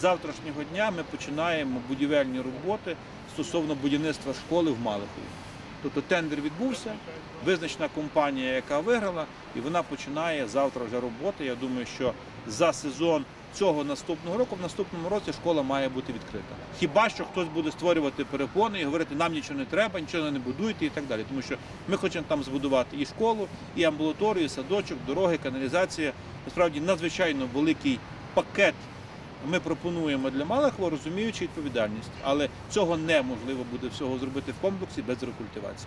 завтрашнього дня ми починаємо будівельні роботи стосовно будівництва школи в Малихові. Тобто тендер відбувся, визначена компанія, яка виграла, і вона починає завтра вже роботи. Я думаю, що за сезон цього наступного року, в наступному році школа має бути відкрита. Хіба що хтось буде створювати перепони і говорити, нам нічого не треба, нічого не будуйте і так далі. Тому що ми хочемо там збудувати і школу, і амбулаторію, і садочок, дороги, каналізація. Насправді надзвичайно великий пакет ми пропонуємо для Малахова, розуміючи відповідальність, але цього неможливо буде всього зробити в комплексі без рекультивації.